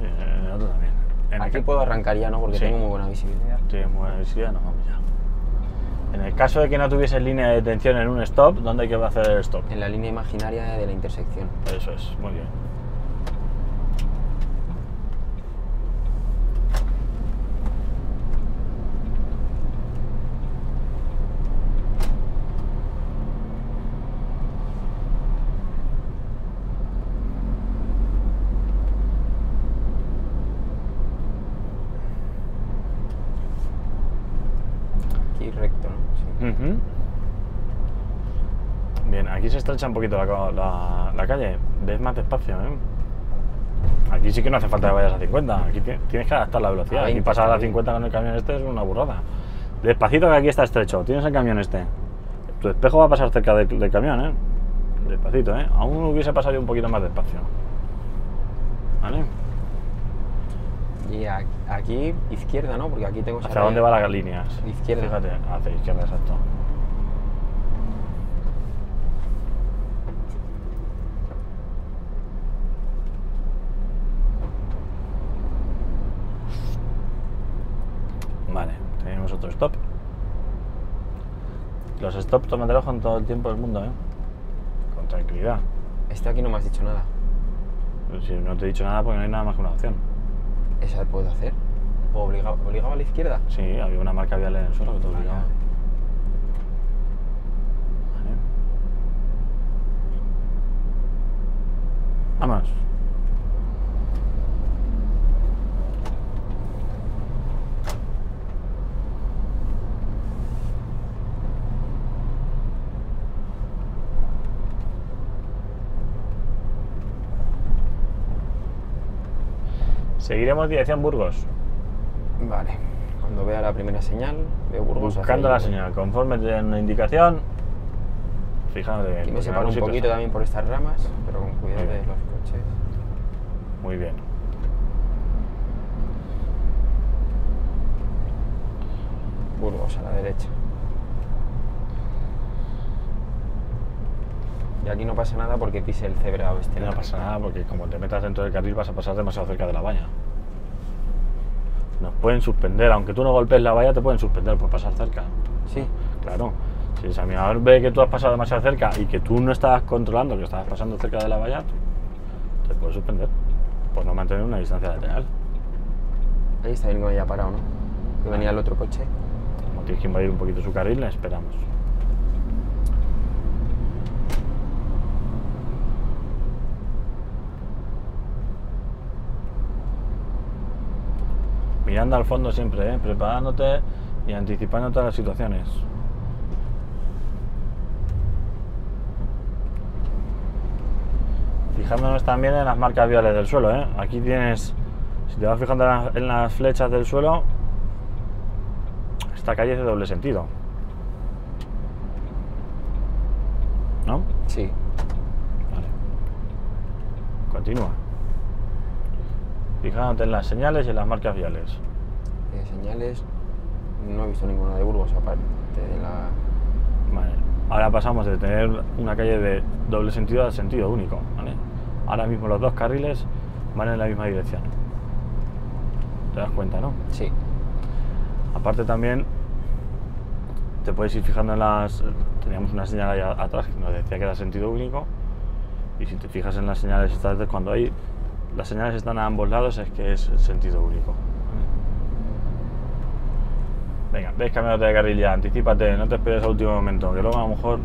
Eh, el otro también. En Aquí el puedo arrancar ya, ¿no? Porque Sí. tengo muy buena visibilidad. Tienes buena visibilidad, nos vamos ya. En el caso de que no tuviese línea de detención en un stop, ¿dónde hay que hacer el stop? En la línea imaginaria de la intersección. Eso es, muy bien. Aquí recto, ¿no? Sí. Ujú. Estrecha un poquito la, la- la calle. Ves más despacio, ¿eh? Aquí sí que no hace falta que vayas a 50. Aquí ti- tienes que adaptar la velocidad. Aquí 20 pasar a bien. 50 con el camión este es una burrada. Despacito que aquí está estrecho. Tienes el camión este. Tu espejo va a pasar cerca del, del camión, ¿eh? Despacito, ¿eh? Aún hubiese pasado yo un poquito más despacio. ¿Vale? Y aquí izquierda, ¿no? Porque aquí tengo ¿Hacia dónde van las líneas? Izquierda. Fíjate, hacia izquierda, exacto. Vale, tenemos otro stop. Los stops tómatelos con todo el tiempo del mundo, ¿eh? Con tranquilidad. Este aquí no me has dicho nada. Si no te he dicho nada, porque no hay nada más que una opción. derecha puedo hacer? ¿O obligaba, obligaba a la izquierda? Sí, había una marca vial en el suelo que te obligaba. Vale. Vale. Vámonos. Seguiremos dirección Burgos. Vale. Cuando vea la primera señal, veo Burgos. Buscando la señal, conforme te den una indicación, fíjate. Aquí me separo un poquito también por estas ramas, pero con cuidado de bien. los coches. Muy bien. Burgos a la derecha. Y aquí no pasa nada porque pise el cebra oeste. No pasa nada porque como te metas dentro del carril vas a pasar demasiado cerca de la valla. Nos pueden suspender, aunque tú no golpees la valla, te pueden suspender por pasar cerca. Sí. Claro. Si el examinador ve que tú has pasado demasiado cerca y que tú no estabas controlando que estabas pasando cerca de la valla, te puede suspender por no mantener una distancia lateral. Ahí está bien que me haya parado, ¿no? Que venía el otro coche. Como tienes que invadir un poquito su carril, le esperamos. Mirando al fondo siempre, ¿eh? preparándote y anticipándote a las situaciones. Fijándonos también en las marcas viales del suelo. ¿eh? Aquí tienes, si te vas fijando en las- flechas del suelo, esta calle es de doble sentido. ¿No? Sí. Vale. Continúa. Fijándote en las señales y en las marcas viales. Eh, señales. No he visto ninguna de Burgos aparte de la. Vale. Ahora pasamos de tener una calle de doble sentido a sentido único. ¿vale? Ahora mismo los dos carriles van en la misma dirección. ¿Te das cuenta, no? Sí. Aparte también te puedes ir fijando en las... Teníamos una señal ahí atrás que nos decía que era sentido único y si te fijas en las señales estas de cuando hay las señales están a ambos lados es que es sentido único. Venga, ves cambiándote de carril ya, anticipate, no te esperes al último momento, que luego a lo mejor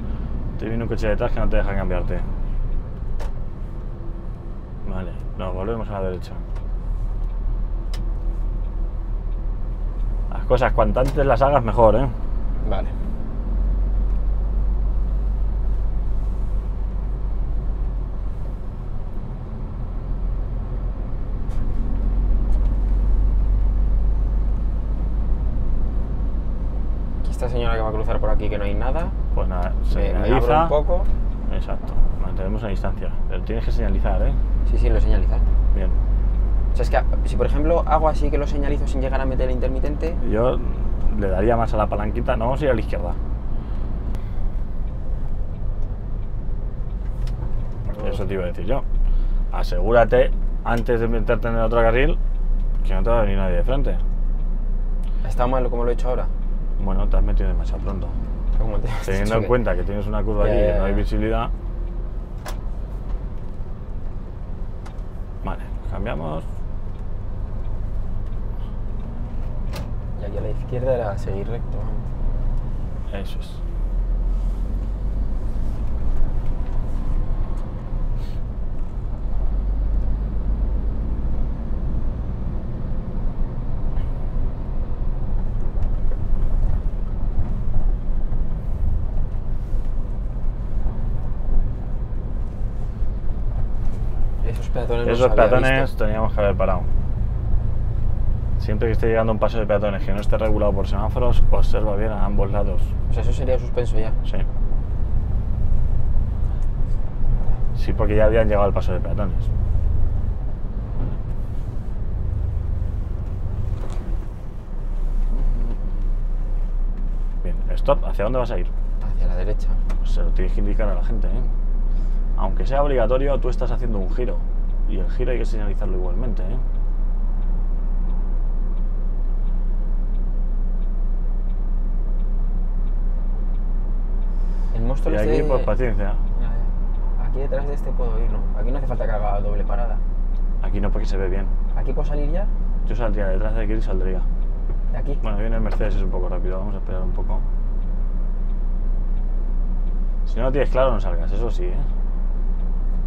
te viene un coche detrás que no te deja cambiarte. Vale, nos volvemos a la derecha. Las cosas cuanto antes las hagas mejor, ¿eh? Vale. Señora que va a cruzar por aquí que no hay nada. Pues nada, abro señaliza. un poco. Exacto, mantenemos una distancia. Pero tienes que señalizar, ¿eh? Sí, sí, lo señaliza. Bien. O sea, es que si por ejemplo hago así que lo señalizo sin llegar a meter el intermitente, Yo le daría más a la palanquita. No vamos a ir a la izquierda. Eso te iba a decir yo. Asegúrate antes de meterte en el otro carril que no te va a venir nadie de frente. está mal como lo he hecho ahora. Bueno, te has metido demasiado pronto. Como te has Teniendo en cuenta que tienes una curva Ya, aquí que no hay visibilidad. Vale, cambiamos. Y aquí a la izquierda era seguir recto. Eso es. Esos peatones no Esos peatones visto. teníamos que haber parado. Siempre que esté llegando un paso de peatones que no esté regulado por semáforos, observa bien a ambos lados. O sea, eso sería suspenso ya. Sí. Sí, porque ya habían llegado al paso de peatones. Bien, stop. ¿Hacia dónde vas a ir? Hacia la derecha. Pues se lo tienes que indicar a la gente, ¿eh? Aunque sea obligatorio, tú estás haciendo un giro. Y el giro hay que señalizarlo igualmente, ¿eh? El monstruo Y aquí, este- pues paciencia. Ya, ya. Aquí detrás de este puedo ir, ¿no? Aquí no hace falta que haga doble parada. Aquí no porque se ve bien. ¿Aquí puedo salir ya? Yo saldría detrás de aquí y saldría. ¿De aquí? Bueno, viene el Mercedes, es un poco rápido, vamos a esperar un poco. Si no lo tienes claro, no salgas, eso sí, ¿eh?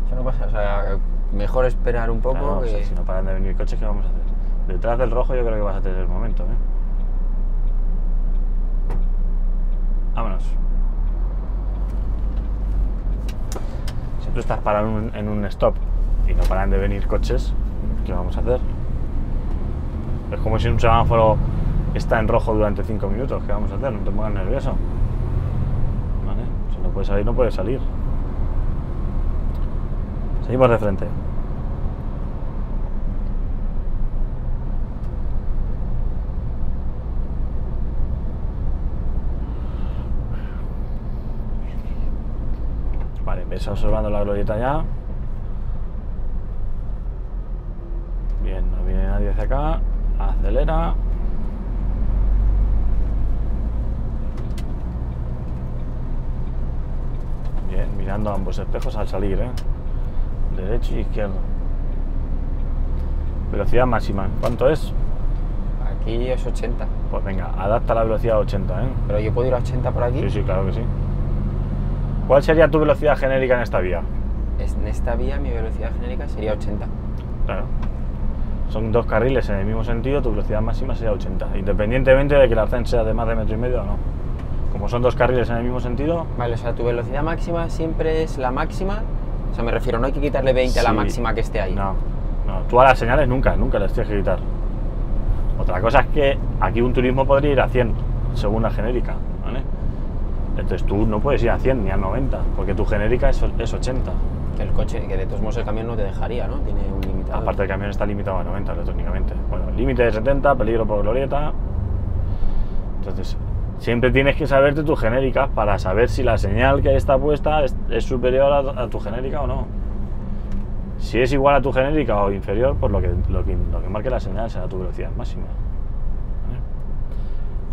Eso no pasa, o sea, mejor esperar un poco Claro, o que... sea, si no paran de venir coches, ¿qué vamos a hacer? Detrás del rojo yo creo que vas a tener el momento, ¿eh? Vámonos. Si tú estás parado en un, en un stop y no paran de venir coches, ¿qué vamos a hacer? Es como si un semáforo está en rojo durante 5 minutos, ¿qué vamos a hacer? No te pongas nervioso. ¿Vale? Si no puedes salir, no puedes salir. Seguimos de frente. Ves observando la glorieta ya. Bien, no viene nadie hacia acá. Acelera. Bien, mirando ambos espejos al salir, ¿eh? Derecho y izquierdo. Velocidad máxima. ¿Cuánto es? Aquí es 80. Pues venga, adapta la velocidad a 80, ¿eh? Pero yo puedo ir a 80 por aquí. Sí, sí, claro que sí. ¿Cuál sería tu velocidad genérica en esta vía? En esta vía mi velocidad genérica sería 80. Claro. Son dos carriles en el mismo sentido, tu velocidad máxima sería 80, independientemente de que el arcén sea de más de metro y medio o no. Como son dos carriles en el mismo sentido, Vale, o sea, tu velocidad máxima siempre es la máxima. O sea, me refiero, no hay que quitarle 20 a la Sí. máxima que esté ahí. no, no. Tú a las señales nunca, nunca las tienes que quitar. Otra cosa es que aquí un turismo podría ir a 100, según la genérica. Entonces tú no puedes ir a 100 ni a 90, porque tu genérica es, es 80. Que el coche, que de todos modos el camión no te dejaría, ¿no? Tiene un limitador. Aparte el camión está limitado a 90 electrónicamente. Bueno, límite de 70, peligro por glorieta. Entonces, siempre tienes que saberte tus genéricas para saber si la señal que está puesta es, es superior a, a tu genérica o no. Si es igual a tu genérica o inferior, pues lo que, lo que, lo que marque la señal será tu velocidad máxima.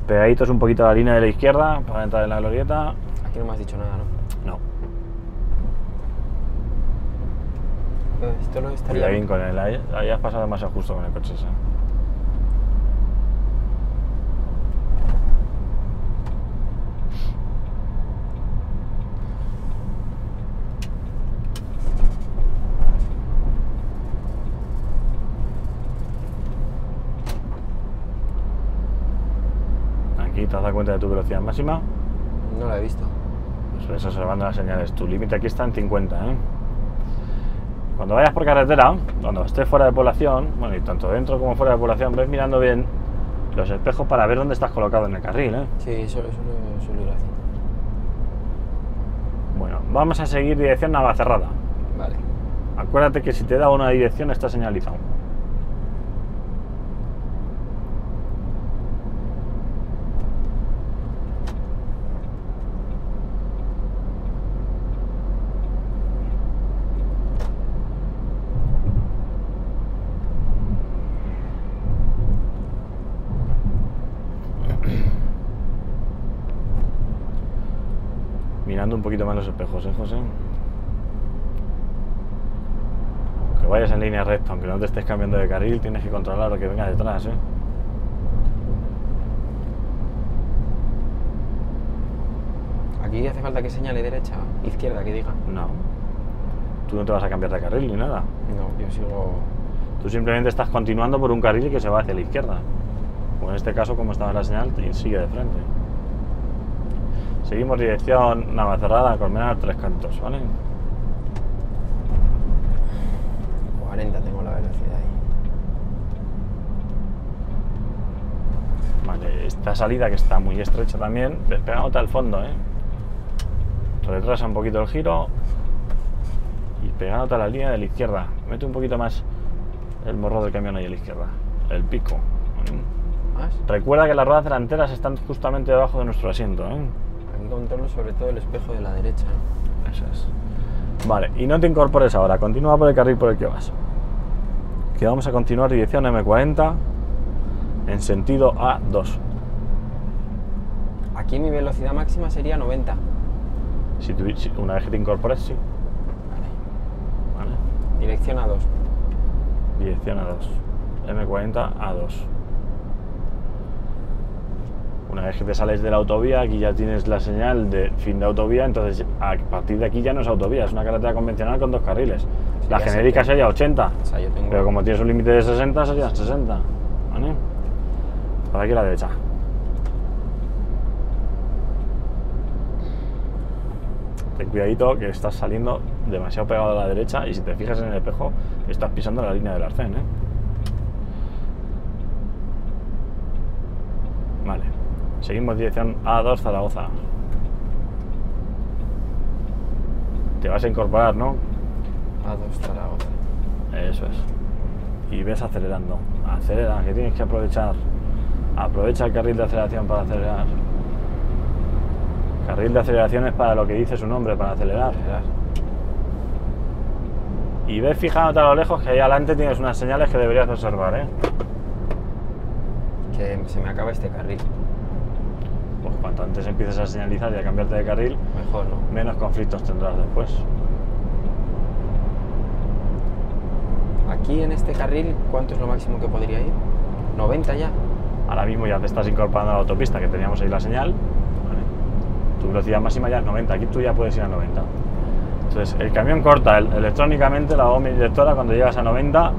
Pegaditos un poquito a la línea de la izquierda para entrar en la glorieta. Aquí no me has dicho nada, ¿no? No, Esto no estaría... cuidadín con ahí has pasado demasiado justo con el coche ese. Aquí te has dado cuenta de tu velocidad máxima. No lo he visto. Eso es observando las señales. Tu límite aquí está en 50, ¿eh? Cuando vayas por carretera, cuando estés fuera de población, bueno, y tanto dentro como fuera de población, ves mirando bien los espejos para ver dónde estás colocado en el carril, ¿eh? Sí, eso, eso lo ir haciendo. Bueno, vamos a seguir dirección Navacerrada. Vale. Acuérdate que si te da una dirección está señalizado. Mirando un poquito más los espejos, ¿eh, José? Que vayas en línea recta, aunque no te estés cambiando de carril, tienes que controlar lo que venga detrás, ¿eh? Aquí hace falta que señale derecha, izquierda, que diga. No. Tú no te vas a cambiar de carril ni nada. No, yo sigo... Tú simplemente estás continuando por un carril que se va hacia la izquierda. O en este caso, como estaba la señal, te sigue de frente. Seguimos dirección Navacerrada, Colmenar, Tres Cantos, ¿vale? 40 tengo la velocidad ahí. Vale, esta salida que está muy estrecha también, despegándote al fondo, ¿eh? Retrasa un poquito el giro y pegándote a la línea de la izquierda. Mete un poquito más el morro del camión ahí a la izquierda, el pico. Recuerda que las ruedas delanteras están justamente debajo de nuestro asiento, ¿eh? Aquí controlo sobre todo el espejo de la derecha. ¿no? Eso es. Vale, y no te incorpores ahora, continúa por el carril por el que vas. Que vamos a continuar dirección M40 en sentido A2. Aquí mi velocidad máxima sería 90. Si tú- si- una vez que te incorpores, sí. Vale. Vale. Dirección a 2. Dirección A2. M40 A2. Una vez que te sales de la autovía, aquí ya tienes la señal de fin de autovía, entonces a partir de aquí ya no es autovía, es una carretera convencional con dos carriles. La genérica sería 80, O sea, yo tengo. pero como tienes un límite de 60, serían 60. ¿Vale? Por aquí a la derecha. Ten cuidadito que estás saliendo demasiado pegado a la derecha y si te fijas en el espejo, estás pisando la línea del arcén, ¿eh? Vale. Seguimos dirección A2 Zaragoza. Te vas a incorporar, ¿no? A2 Zaragoza. Eso es. Y ves acelerando. Acelera, que tienes que aprovechar. Aprovecha el carril de aceleración para acelerar. Carril de aceleración es para lo que dice su nombre, para acelerar. Acelerar. Y ves fijándote a lo lejos que ahí adelante tienes unas señales que deberías observar, ¿eh? Que se me acaba este carril. Pues cuanto antes empieces a señalizar y a cambiarte de carril, Mejor, ¿no? menos conflictos tendrás después. Aquí en este carril, ¿cuánto es lo máximo que podría ir? 90 ya. Ahora mismo ya te estás incorporando a la autopista que teníamos ahí la señal. ¿vale? Tu velocidad máxima ya es 90, aquí tú ya puedes ir a 90. Entonces, el camión corta el- electrónicamente la bomba inyectora cuando llegas a 90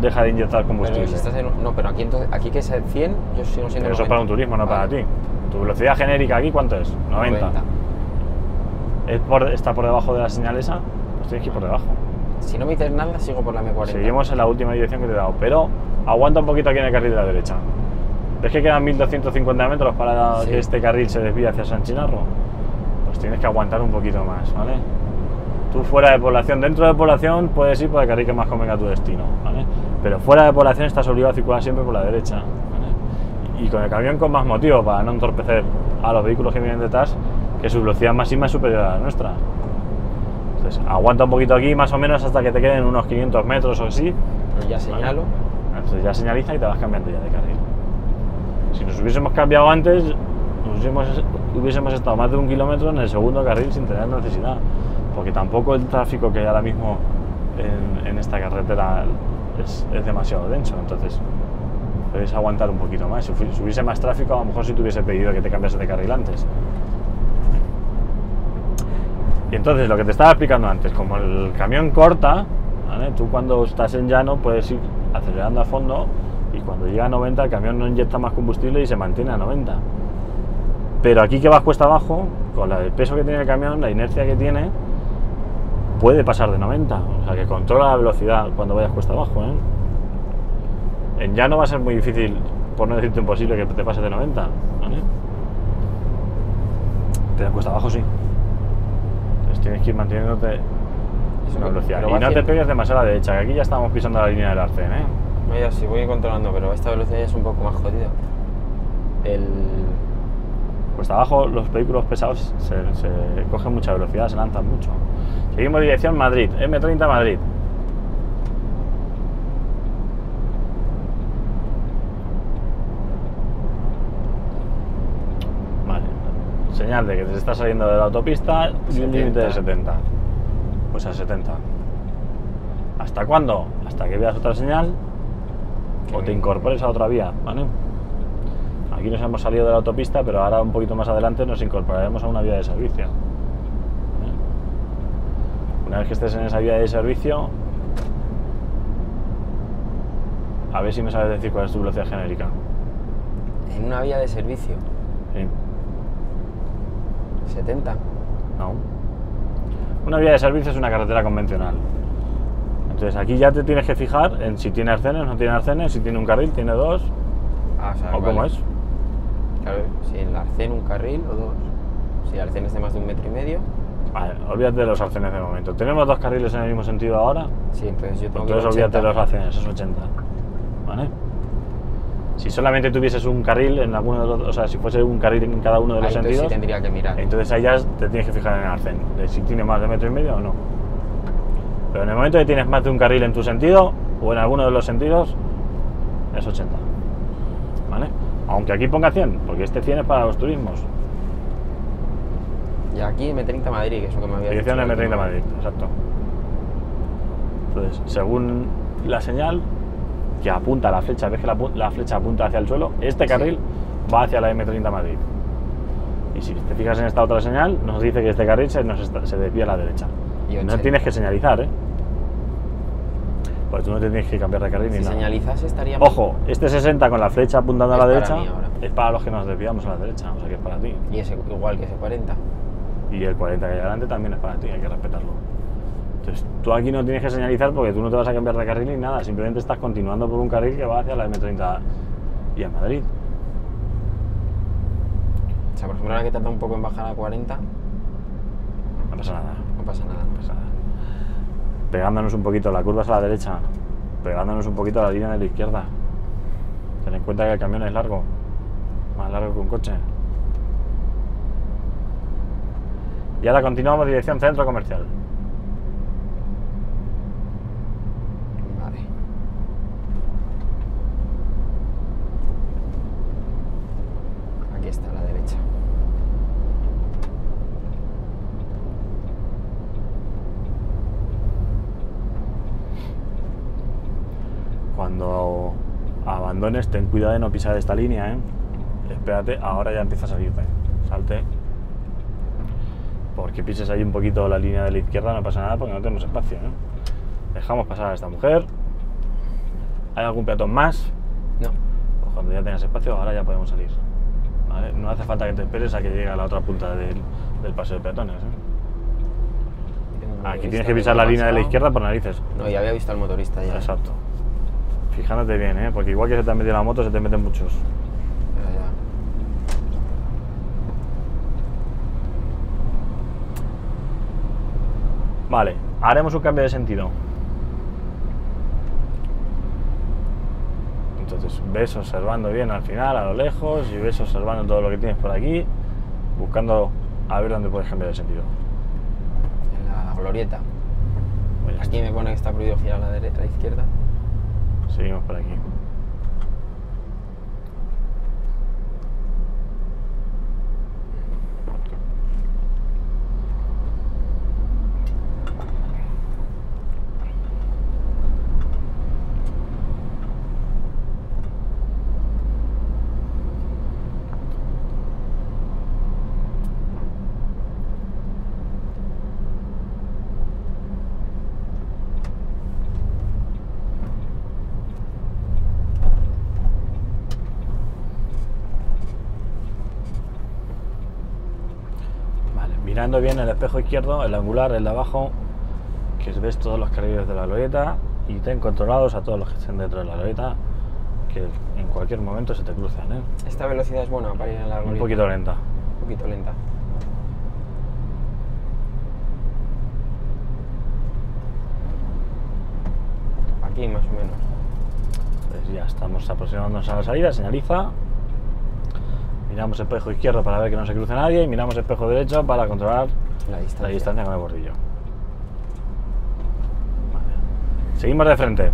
deja de inyectar Pero combustible. si estás en un- No, pero aquí entonces, aquí que es el 100, yo sigo siendo Pero eso es para un 90. turismo, no para ti. Tu velocidad genérica aquí, ¿cuánto es? 90. ¿Es por, ¿Está por debajo de la señal esa? Pues tienes que ir por debajo. Si no me dices nada, sigo por la M40. Seguimos en la última dirección que te he dado, pero aguanta un poquito aquí en el carril de la derecha. ¿Ves que quedan 1250 metros para Sí. que este carril se desvíe hacia San Chinarro? Pues tienes que aguantar un poquito más, ¿vale? Tú fuera de población, dentro de población puedes ir por el carril que más convenga a tu destino, ¿vale? Pero fuera de población estás obligado a circular siempre por la derecha. Y con el camión con más motivo para no entorpecer a los vehículos que vienen detrás, que su velocidad máxima es superior a la nuestra. Entonces, aguanta un poquito aquí más o menos hasta que te queden unos 500 metros o así. Pero ya señalo. Entonces ya señaliza y te vas cambiando ya de carril. Si nos hubiésemos cambiado antes, nos hubiésemos, hubiésemos estado más de un kilómetro en el segundo carril sin tener necesidad. Porque tampoco el tráfico que hay ahora mismo en, en esta carretera es, es demasiado denso. Entonces puedes aguantar un poquito más. Si, hubiese más tráfico, a lo mejor si te hubiese pedido que te cambiase de carril antes. Y entonces lo que te estaba explicando antes, como el camión corta, ¿vale? tú cuando estás en llano puedes ir acelerando a fondo y cuando llega a 90 el camión no inyecta más combustible y se mantiene a 90. Pero aquí que vas cuesta abajo, con el peso que tiene el camión, la inercia que tiene, puede pasar de 90. O sea que controla la velocidad cuando vayas cuesta abajo. ¿eh? En llano va a ser muy difícil, por no decirte imposible, que te pase de 90. ¿vale? Pero en cuesta abajo sí. Entonces tienes que ir manteniéndote Eso una velocidad. Y no te pegues demasiado a la derecha, que aquí ya estamos pisando la línea del arcén, ¿eh? No, ya sí, voy controlando, pero esta velocidad ya es un poco más jodida. El. Cuesta abajo los vehículos pesados se, se cogen mucha velocidad, se lanzan mucho. Seguimos dirección Madrid, M30 Madrid. Vale. Señal de que te está saliendo de la autopista y un 70. límite de 70. Pues a 70. ¿Hasta cuándo? Hasta que veas otra señal o te incorpores a otra vía, ¿vale? Aquí nos hemos salido de la autopista, pero ahora un poquito más adelante nos incorporaremos a una vía de servicio. Una vez que estés en esa vía de servicio, a ver si me sabes decir cuál es tu velocidad genérica. En una vía de servicio, Sí. 70. No. Una vía de servicio es una carretera convencional. Entonces aquí ya te tienes que fijar en si tiene arcenes, no tiene arcenes, si tiene un carril, tiene dos, Ah, o sea, o cómo vale. es. Claro, si el arcén un carril o dos. Si el arcén es de más de un metro y medio, Vale, olvídate de los arcenes de momento. ¿Tenemos dos carriles en el mismo sentido ahora? sí, entonces yo tengo que Entonces olvídate de 80. los arcenes, es 80. ¿Vale? Si solamente tuvieses un carril en alguno de los, o sea, si fuese un carril en cada uno de Ahí los entonces sí sentidos, tendría que mirar. entonces ahí ya te tienes que fijar en el arcén, de si tiene más de metro y medio o no. Pero en el momento que tienes más de un carril en tu sentido, o en alguno de los sentidos, es 80. ¿Vale? Aunque aquí ponga 100, porque este 100 es para los turismos. Y aquí M30 Madrid, que es lo que me había Dirección dicho la M30 última Madrid, exacto. Entonces, según la señal, que apunta la flecha, ves que la, la flecha apunta hacia el suelo, este carril va hacia la M30 Madrid. Y si te fijas en esta otra señal, nos dice que este carril se, nos está- se desvía a la derecha. No 80. tienes que señalizar, ¿eh? Pues tú no te tienes que cambiar de carril ni Si nada. señalizase estaría... Ojo, este 60 con la flecha apuntando a la derecha es para los que nos desviamos a la derecha, o sea que es para ti. Y ese igual que ese 40. Y el 40 que hay adelante también es para ti, hay que respetarlo. Entonces, tú aquí no tienes que señalizar porque tú no te vas a cambiar de carril ni nada, simplemente estás continuando por un carril que va hacia la M30 y a Madrid. O sea, por ejemplo, ahora que tarda un poco en bajar a 40, No pasa nada, no pasa nada. no pasa nada. Pegándonos un poquito, la curva es a la derecha, pegándonos un poquito a la línea de la izquierda. Ten en cuenta que el camión es largo, más largo que un coche. Y ahora continuamos dirección centro comercial. Vale. Aquí está a la derecha. Cuando abandones, ten cuidado de no pisar esta línea, ¿eh? Espérate, ahora ya empieza a salirte. Salte. Porque pises ahí un poquito la línea de la izquierda, no pasa nada porque no tenemos espacio, ¿eh? Dejamos pasar a esta mujer. ¿Hay algún peatón más? No. Pues cuando ya tengas espacio, ahora ya podemos salir. ¿vale? No hace falta que te esperes a que llegue a la otra punta del, del paseo de peatones. ¿eh? Aquí tienes que pisar la línea de la izquierda por narices. No, ya había visto al motorista ya. Exacto. Fijándote bien, ¿eh? porque igual que se te ha metido la moto, se te meten muchos. Ya, ya. Vale, haremos un cambio de sentido. Entonces, ves observando bien al final, a lo lejos, y ves observando todo lo que tienes por aquí, buscando a ver dónde puedes cambiar de sentido. En la glorieta. Aquí me pone que está prohibido girar a la, derecha, a la izquierda. Seguimos por aquí. Vale, mirando bien el espejo izquierdo, el angular, el de abajo, que ves todos los carriles de la glorieta y ten controlados a todos los que estén dentro de la glorieta, que en cualquier momento se te cruzan, ¿eh? Esta velocidad es buena para ir en la Un glorieta. poquito lenta. Un poquito lenta. Aquí más o menos. Pues ya estamos aproximándonos a la salida, señaliza. Miramos espejo izquierdo para ver que no se cruce nadie y miramos espejo derecho para controlar La distancia. la distancia con el bordillo. Vale. Seguimos de frente.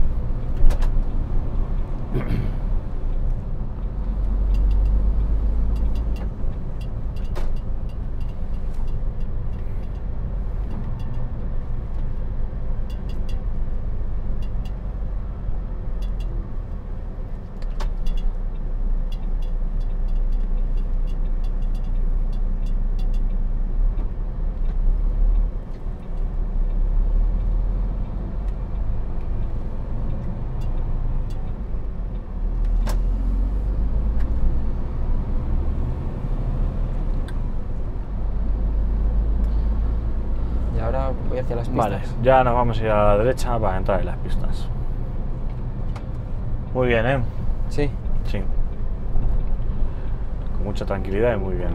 Y ahora voy hacia las pistas. Vale, ya nos vamos a ir a la derecha para entrar en las pistas. Muy bien, ¿eh? Sí. Sí. Con mucha tranquilidad y muy bien.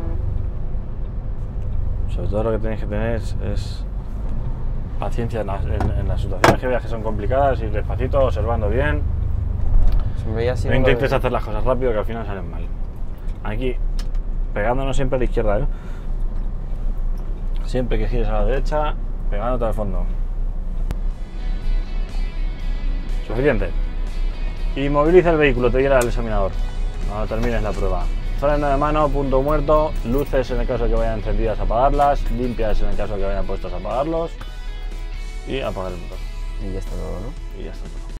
Sobre todo lo que tenéis que tener es, es paciencia en las, en- en las situaciones que veas que son complicadas, ir despacito, observando bien. No intentes de- hacer las cosas rápido que al final salen mal. Aquí, pegándonos siempre a la izquierda, ¿eh? Siempre que gires a la derecha, pegándote al fondo. Suficiente. Inmoviliza el vehículo, te dirá el examinador. Cuando termines la prueba. Freno de mano, punto muerto, luces en el caso de que vayan encendidas, apagarlas, limpias en el caso de que vayan puestos, apagarlos y apagar el motor. Y ya está todo, ¿no? Y ya está todo.